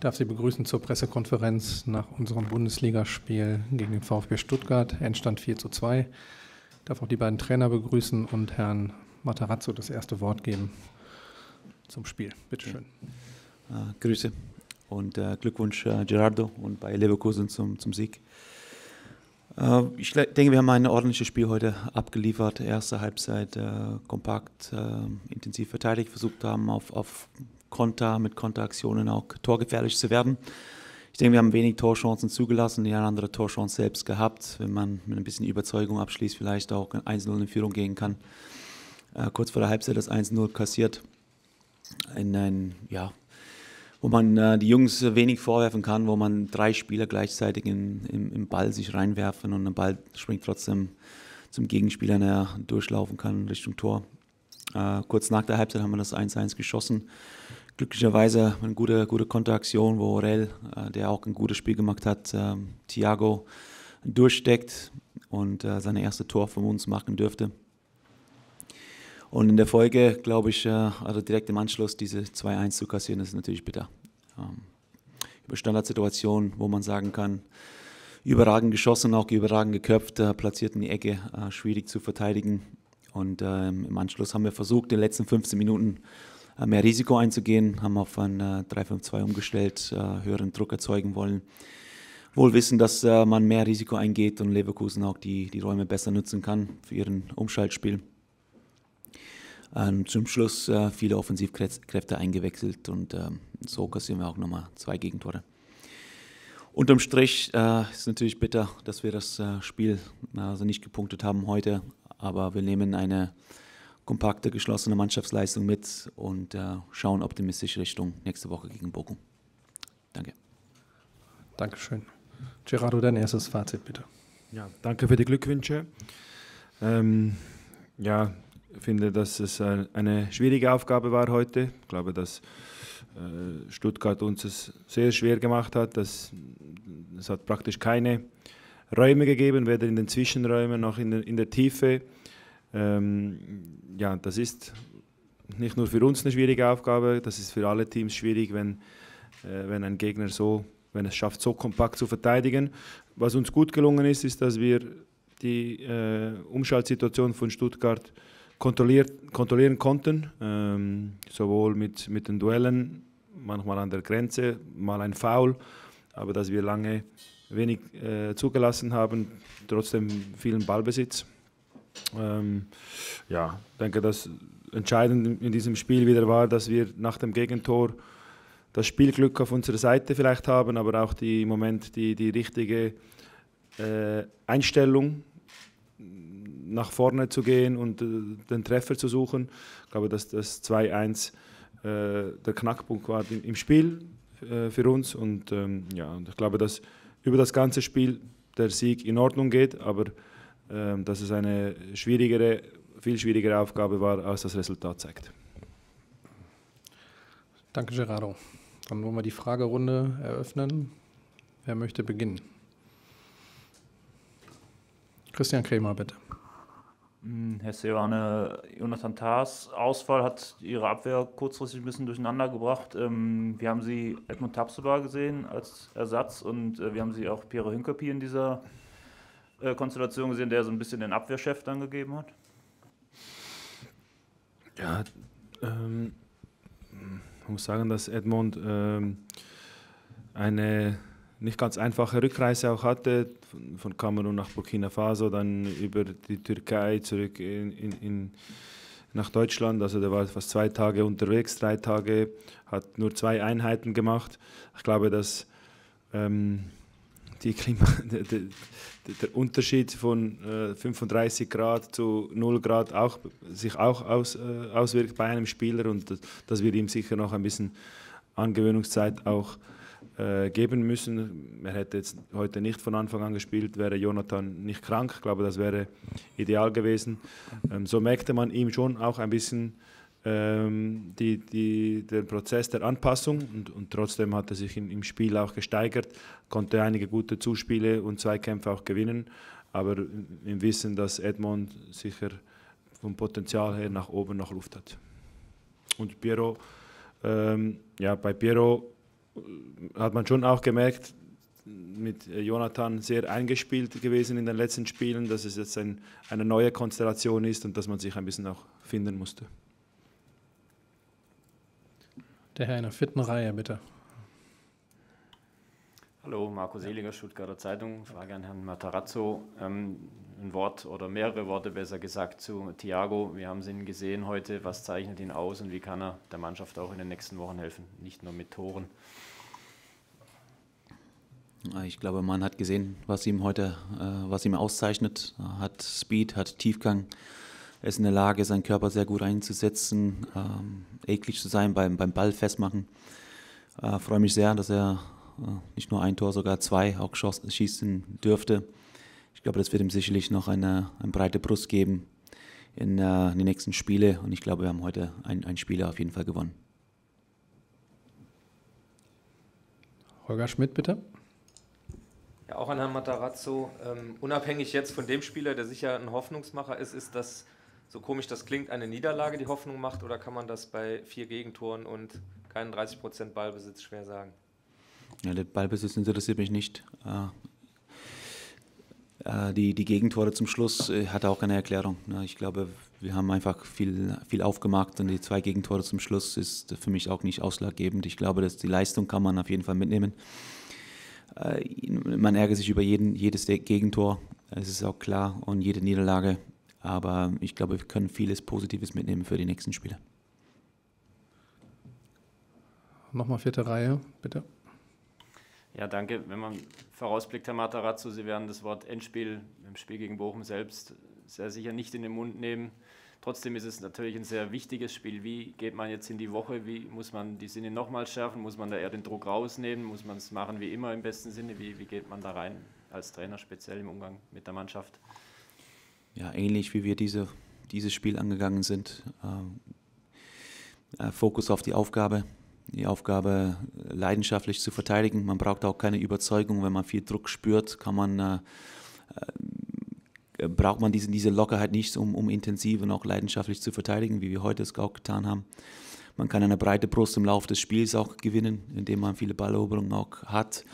darf Sie begrüßen zur Pressekonferenz nach unserem Bundesligaspiel gegen den VfB Stuttgart. Endstand 4 zu 2. Ich darf auch die beiden Trainer begrüßen und Herrn Matarazzo das erste Wort geben zum Spiel. Bitte schön. Ja. Äh, Grüße und äh, Glückwunsch äh, Gerardo und bei Leverkusen zum, zum Sieg. Äh, ich denke, wir haben ein ordentliches Spiel heute abgeliefert. Erste Halbzeit äh, kompakt, äh, intensiv verteidigt, versucht haben, auf, auf Konter, mit Konteraktionen auch torgefährlich zu werden. Ich denke, wir haben wenig Torchancen zugelassen, die eine andere Torchance selbst gehabt. Wenn man mit ein bisschen Überzeugung abschließt, vielleicht auch 1-0 in Führung gehen kann. Äh, kurz vor der Halbzeit das 1-0 kassiert. In ein, ja, wo man äh, die Jungs wenig vorwerfen kann, wo man drei Spieler gleichzeitig in, im, im, Ball sich reinwerfen und der Ball springt trotzdem zum Gegenspieler, der durchlaufen kann Richtung Tor. Äh, kurz nach der Halbzeit haben wir das 1-1 geschossen glücklicherweise eine gute, gute Konteraktion, wo Orel, äh, der auch ein gutes Spiel gemacht hat, äh, Thiago durchsteckt und äh, seine erste Tor von uns machen dürfte. Und in der Folge, glaube ich, also direkt im Anschluss diese 2-1 zu kassieren, ist natürlich bitter. Ähm, über Standardsituationen, wo man sagen kann, überragend geschossen, auch überragend geköpft, äh, platziert in die Ecke, äh, schwierig zu verteidigen. Und ähm, im Anschluss haben wir versucht, in den letzten 15 Minuten mehr Risiko einzugehen, haben auf ein 3-5-2 äh, umgestellt, höheren Druck erzeugen wollen. Wohl wissen, dass man mehr Risiko eingeht und Leverkusen auch die, die Räume besser nutzen kann für ihren Umschaltspiel. Ähm, zum Schluss viele Offensivkräfte eingewechselt und ähm, so kassieren wir auch nochmal zwei Gegentore. Unterm Strich äh, ist natürlich bitter, dass wir das äh, Spiel also nicht gepunktet haben heute, aber wir nehmen eine kompakte, geschlossene Mannschaftsleistung mit und äh, schauen optimistisch Richtung nächste Woche gegen Bochum. Danke. Dankeschön. Gerardo, dein erstes Fazit bitte. Ja, danke für die Glückwünsche. Ähm, ja, finde, dass es eine schwierige Aufgabe war heute. Ich glaube, dass äh, Stuttgart uns es sehr schwer gemacht hat. Dass, es hat praktisch keine Räume gegeben, weder in den Zwischenräumen noch in der, in der Tiefe. Ähm, ja, das ist nicht nur für uns eine schwierige Aufgabe, das ist für alle Teams schwierig, wenn, äh, wenn ein Gegner so, wenn es schafft, so kompakt zu verteidigen. Was uns gut gelungen ist, ist, dass wir die äh, Umschaltsituation von Stuttgart kontrolliert, kontrollieren konnten, ähm, sowohl mit, mit den Duellen, manchmal an der Grenze, mal ein Foul, aber dass wir lange wenig äh, zugelassen haben, trotzdem vielen Ballbesitz. Ähm, ja, denke, dass entscheidend in diesem Spiel wieder war, dass wir nach dem Gegentor das Spielglück auf unserer Seite vielleicht haben, aber auch die, im Moment die, die richtige äh, Einstellung nach vorne zu gehen und äh, den Treffer zu suchen. Ich glaube, dass das 2-1 äh, der Knackpunkt war im, Spiel äh, für uns und ähm, ja, und ich glaube, dass über das ganze Spiel der Sieg in Ordnung geht, aber ähm, dass es eine schwierigere, viel schwierigere Aufgabe war, als das Resultat zeigt. Danke, Gerardo. Dann wollen wir die Fragerunde eröffnen. Wer möchte beginnen? Christian Kremer, bitte. Hm, Herr Serane, Jonathan Tars Ausfall hat Ihre Abwehr kurzfristig ein bisschen durcheinander gebracht. Ähm, wie haben Sie Edmund Tapsoba gesehen als Ersatz und äh, wie haben Sie auch Pierre Hünkerpi in dieser äh, Konstellation gesehen, der so ein bisschen den Abwehrchef dann gegeben hat? Ja, ähm, ich muss sagen, dass Edmond ähm, eine nicht ganz einfache Rückreise auch hatte, von, Kamerun nach Burkina Faso, dann über die Türkei zurück in, in, in, nach Deutschland. Also der war fast zwei Tage unterwegs, drei Tage, hat nur zwei Einheiten gemacht. Ich glaube, dass ähm, Klima, der, der, der, Unterschied von äh, 35 Grad zu 0 Grad auch, sich auch aus, äh, auswirkt bei einem Spieler und das, das wird ihm sicher noch ein bisschen Angewöhnungszeit auch äh, geben müssen. Er hätte jetzt heute nicht von Anfang an gespielt, wäre Jonathan nicht krank. Ich glaube, das wäre ideal gewesen. Ähm, so merkte man ihm schon auch ein bisschen ähm, die, die, den Prozess der Anpassung und, und trotzdem hat er sich im, im, Spiel auch gesteigert, konnte einige gute Zuspiele und Zweikämpfe auch gewinnen, aber im Wissen, dass Edmond sicher vom Potenzial her nach oben noch Luft hat. Und Piero, ähm, ja, bei Piero hat man schon auch gemerkt, mit Jonathan sehr eingespielt gewesen in den letzten Spielen, dass es jetzt ein, eine neue Konstellation ist und dass man sich ein bisschen auch finden musste. Der Herr in der vierten Reihe, bitte. Hallo, Marco Seliger, Stuttgarter Zeitung. Frage an Herrn Matarazzo. Ähm, ein Wort oder mehrere Worte besser gesagt zu Thiago. Wir haben ihn gesehen heute. Was zeichnet ihn aus und wie kann er der Mannschaft auch in den nächsten Wochen helfen? Nicht nur mit Toren. Ich glaube, man hat gesehen, was ihm heute, äh, was ihm auszeichnet. Hat Speed, hat Tiefgang. Er ist in der Lage, seinen Körper sehr gut einzusetzen, ähm, eklig zu sein beim, beim Ball festmachen. Äh, freue mich sehr, dass er nicht nur ein Tor, sogar zwei auch schießen dürfte. Ich glaube, das wird ihm sicherlich noch eine, eine breite Brust geben in, äh, in die nächsten Spiele. Und ich glaube, wir haben heute ein, ein Spieler auf jeden Fall gewonnen. Holger Schmidt, bitte. Auch an Herrn Matarazzo. Ähm, unabhängig jetzt von dem Spieler, der sicher ein Hoffnungsmacher ist, ist das, so komisch das klingt, eine Niederlage, die Hoffnung macht? Oder kann man das bei vier Gegentoren und keinen 30% Ballbesitz schwer sagen? Ja, der Ballbesitz interessiert mich nicht. Äh, die, die Gegentore zum Schluss äh, hat auch keine Erklärung. Ne? Ich glaube, wir haben einfach viel, viel aufgemacht und die zwei Gegentore zum Schluss ist für mich auch nicht ausschlaggebend. Ich glaube, dass die Leistung kann man auf jeden Fall mitnehmen. Äh, man ärgert sich über jeden, jedes Gegentor, das ist auch klar, und jede Niederlage. Aber ich glaube, wir können vieles Positives mitnehmen für die nächsten Spiele. Nochmal vierte Reihe, bitte. Ja, danke. Wenn man vorausblickt, Herr Matarazzo, Sie werden das Wort Endspiel im Spiel gegen Bochum selbst sehr sicher nicht in den Mund nehmen. Trotzdem ist es natürlich ein sehr wichtiges Spiel. Wie geht man jetzt in die Woche? Wie muss man die Sinne nochmal schärfen? Muss man da eher den Druck rausnehmen? Muss man es machen wie immer im besten Sinne? Wie, wie geht man da rein als Trainer, speziell im Umgang mit der Mannschaft? Ja, ähnlich wie wir diese, dieses Spiel angegangen sind. Ähm, äh, Fokus auf die Aufgabe, die Aufgabe leidenschaftlich zu verteidigen. Man braucht auch keine Überzeugung, wenn man viel Druck spürt, kann man, äh, äh, braucht man diese, diese Lockerheit nicht, um, um intensiv und auch leidenschaftlich zu verteidigen, wie wir heute es auch getan haben. Man kann eine breite Brust im Laufe des Spiels auch gewinnen, indem man viele Balleroberungen auch hat.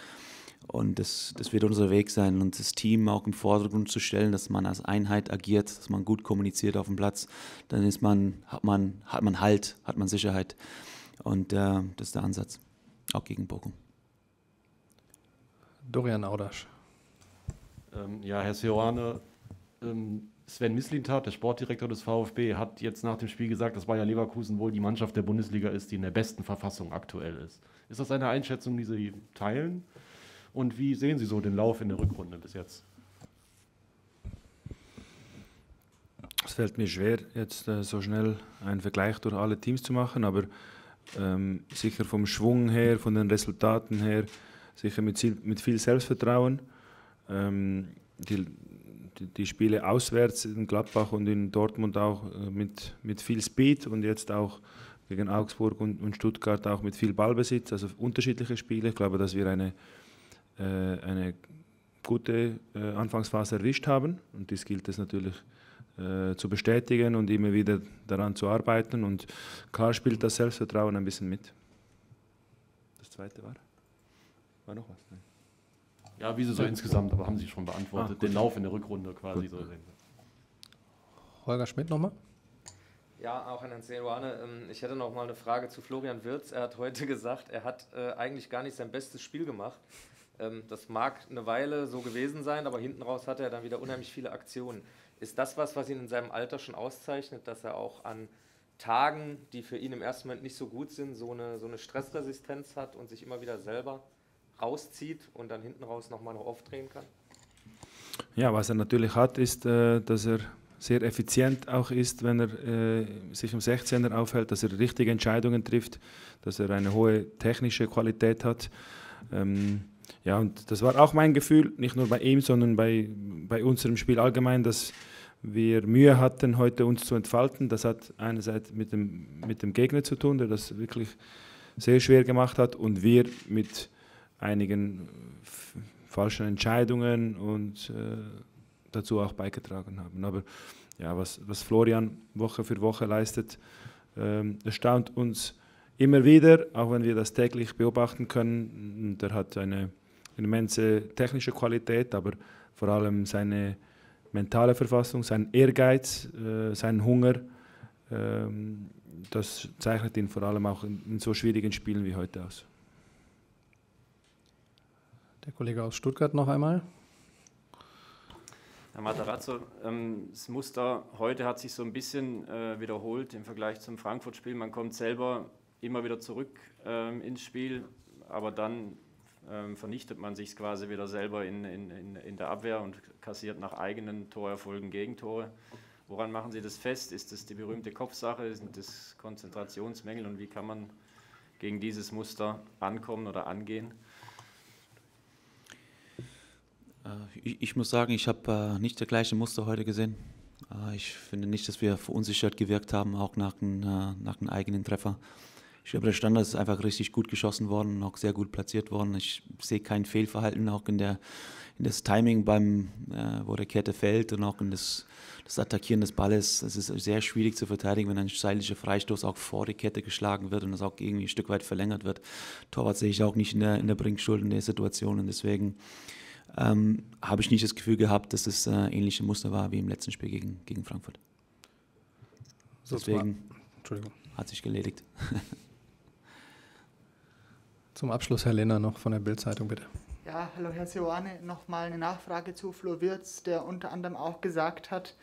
Und das, das wird unser Weg sein und das Team auch im Vordergrund zu stellen, dass man als Einheit agiert, dass man gut kommuniziert auf dem Platz. Dann ist man, hat, man, hat man Halt, hat man Sicherheit. Und äh, das ist der Ansatz, auch gegen Bochum. Dorian Audasch. Ähm, ja, Herr Seoane, Sven Mislintat, der Sportdirektor des VfB, hat jetzt nach dem Spiel gesagt, dass Bayer Leverkusen wohl die Mannschaft der Bundesliga ist, die in der besten Verfassung aktuell ist. Ist das eine Einschätzung, die Sie teilen? Und wie sehen Sie so den Lauf in der Rückrunde bis jetzt? Es fällt mir schwer, jetzt äh, so schnell einen Vergleich durch alle Teams zu machen, aber ähm, sicher vom Schwung her, von den Resultaten her, sicher mit, mit viel Selbstvertrauen. Ähm, die, die, Spiele auswärts in Gladbach und in Dortmund auch äh, mit, mit viel Speed und jetzt auch gegen Augsburg und, und Stuttgart auch mit viel Ballbesitz, also unterschiedliche Spiele. Ich glaube, dass wir eine, äh, eine gute äh, Anfangsphase erwischt haben und das gilt es natürlich äh, zu bestätigen und immer wieder daran zu arbeiten. Und klar spielt das Selbstvertrauen ein bisschen mit. Das zweite war? War noch was? Nein. Ja, wie Sie so insgesamt, aber haben Sie schon beantwortet, ah, den Lauf in der Rückrunde quasi so sehen. Holger Schmidt nochmal. Ja, auch an Herrn Seruane. Ähm, ich hätte noch mal eine Frage zu Florian Wirz. Er hat heute gesagt, er hat äh, eigentlich gar nicht sein bestes Spiel gemacht. Ähm, das mag eine Weile so gewesen sein, aber hinten raus hatte er dann wieder unheimlich viele Aktionen. Ist das was, was ihn in seinem Alter schon auszeichnet, dass er auch an Tagen, die für ihn im ersten Moment nicht so gut sind, so eine, so eine Stressresistenz hat und sich immer wieder selber rauszieht und dann hinten raus nochmal noch aufdrehen kann? Ja, was er natürlich hat, ist, äh, dass er sehr effizient auch ist, wenn er äh, sich im 16er aufhält, dass er richtige Entscheidungen trifft, dass er eine hohe technische Qualität hat. Ähm, ja, und das war auch mein Gefühl, nicht nur bei ihm, sondern bei, bei unserem Spiel allgemein, dass wir Mühe hatten, heute uns zu entfalten. Das hat einerseits mit dem, mit dem Gegner zu tun, der das wirklich sehr schwer gemacht hat, und wir mit einigen falschen Entscheidungen und äh, dazu auch beigetragen haben. Aber ja, was, was Florian Woche für Woche leistet, ähm, erstaunt uns immer wieder, auch wenn wir das täglich beobachten können. Und er hat eine immense technische Qualität, aber vor allem seine mentale Verfassung, sein Ehrgeiz, äh, sein Hunger, ähm, das zeichnet ihn vor allem auch in, in so schwierigen Spielen wie heute aus. Der Kollege aus Stuttgart noch einmal. Herr Matarazzo, ähm, das Muster heute hat sich so ein bisschen äh, wiederholt im Vergleich zum Frankfurt-Spiel. Man kommt selber immer wieder zurück ähm, ins Spiel, aber dann ähm, vernichtet man sich quasi wieder selber in, in, in der Abwehr und kassiert nach eigenen Torerfolgen Gegentore. Woran machen Sie das fest? Ist das die berühmte Kopfsache? Sind das Konzentrationsmängel? Und wie kann man gegen dieses Muster ankommen oder angehen? Äh, ich, ich, muss sagen, ich habe äh, nicht das gleiche Muster heute gesehen. Äh, ich finde nicht, dass wir verunsichert gewirkt haben, auch nach äh, nach dem eigenen Treffer. Ich glaube, der Standard ist einfach richtig gut geschossen worden, auch sehr gut platziert worden. Ich sehe kein Fehlverhalten auch in, der, in das Timing, beim, äh, wo der Kette fällt und auch in das, das Attackieren des Balles. Es ist sehr schwierig zu verteidigen, wenn ein seitlicher Freistoß auch vor die Kette geschlagen wird und das auch irgendwie ein Stück weit verlängert wird. Torwart sehe ich auch nicht in der, in der Bringschuld in der Situation und deswegen ähm, habe ich nicht das Gefühl gehabt, dass es äh, ähnliche Muster war wie im letzten Spiel gegen, gegen Frankfurt. Deswegen hat sich geledigt. Zum Abschluss Herr Lehner noch von der Bildzeitung, bitte. Ja, hallo Herr Seoane, nochmal eine Nachfrage zu Flo Wirz, der unter anderem auch gesagt hat,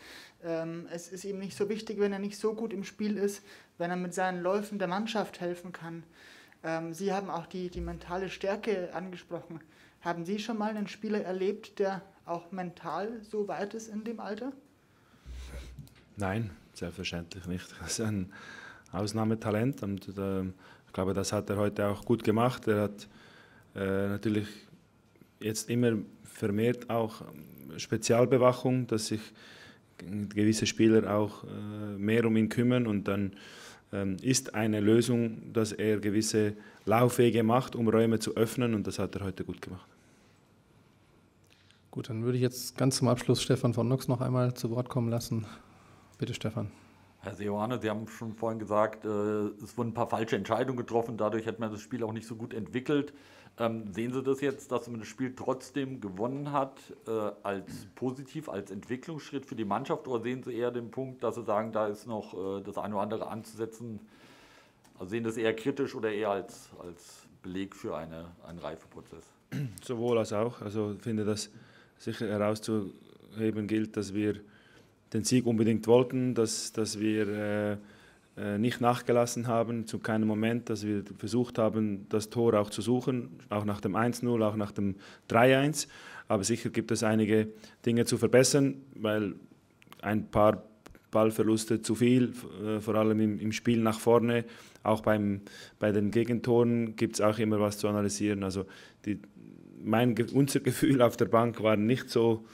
ähm, es ist ihm nicht so wichtig, wenn er nicht so gut im Spiel ist, wenn er mit seinen Läufen der Mannschaft helfen kann. Ähm, Sie haben auch die, die mentale Stärke angesprochen. Haben Sie schon mal einen Spieler erlebt, der auch mental so weit ist in dem Alter? Nein, selbstverständlich nicht. Das ist ein Ausnahmetalent und äh, ich glaube, das hat er heute auch gut gemacht. Er hat äh, natürlich jetzt immer vermehrt auch Spezialbewachung, dass sich gewisse Spieler auch äh, mehr um ihn kümmern und dann ähm, ist eine Lösung, dass er gewisse Laufwege macht, um Räume zu öffnen und das hat er heute gut gemacht. Gut, dann würde ich jetzt ganz zum Abschluss Stefan von Nox noch einmal zu Wort kommen lassen. Bitte, Stefan. Herr Seoane, Sie haben schon vorhin gesagt, äh, es wurden ein paar falsche Entscheidungen getroffen, dadurch hat man das Spiel auch nicht so gut entwickelt. Ähm, sehen Sie das jetzt, dass man das Spiel trotzdem gewonnen hat, äh, als positiv, als Entwicklungsschritt für die Mannschaft oder sehen Sie eher den Punkt, dass Sie sagen, da ist noch äh, das eine oder andere anzusetzen? Also sehen Sie das eher kritisch oder eher als, als Beleg für eine, einen Reifeprozess? Sowohl als auch. Also ich finde, dass sicher herauszuheben gilt, dass wir den Sieg unbedingt wollten, dass, dass wir äh, äh, nicht nachgelassen haben, zu keinem Moment, dass wir versucht haben, das Tor auch zu suchen, auch nach dem 1-0, auch nach dem 3-1. Aber sicher gibt es einige Dinge zu verbessern, weil ein paar Ballverluste zu viel, äh, vor allem im, im, Spiel nach vorne. Auch beim, bei den Gegentoren gibt es auch immer was zu analysieren. Also die, mein, unser Gefühl auf der Bank war nicht so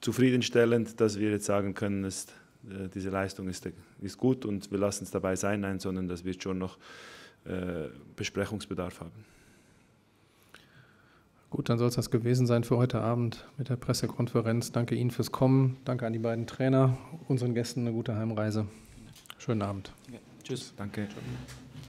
zufriedenstellend, dass wir jetzt sagen können, ist, äh, diese Leistung ist, ist gut und wir lassen es dabei sein, nein, sondern das wird schon noch äh, Besprechungsbedarf haben. Gut, dann soll es das gewesen sein für heute Abend mit der Pressekonferenz. Danke Ihnen fürs Kommen, danke an die beiden Trainer, unseren Gästen eine gute Heimreise. Schönen Abend. Okay. Tschüss. Danke. Tschüss.